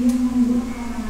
yang membuat orang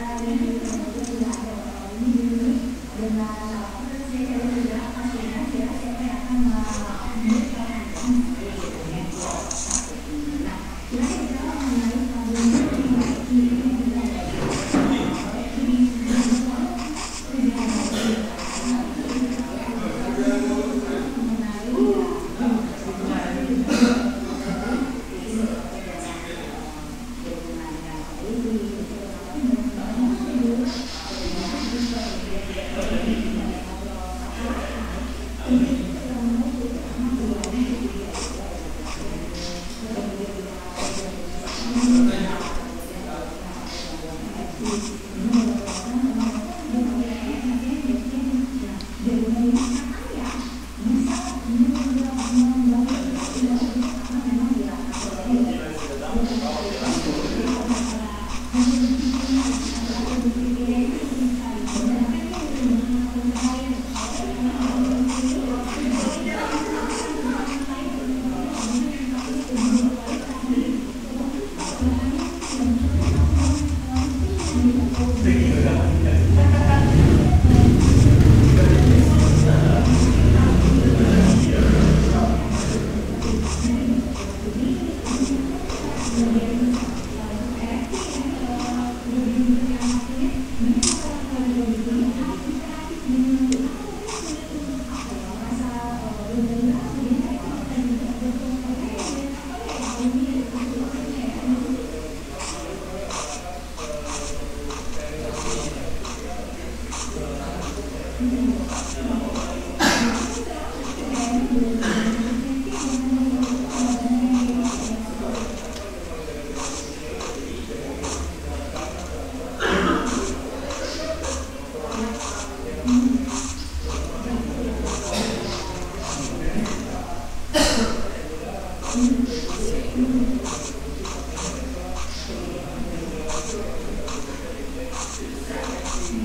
た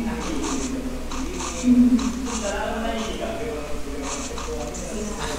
だないしだけど。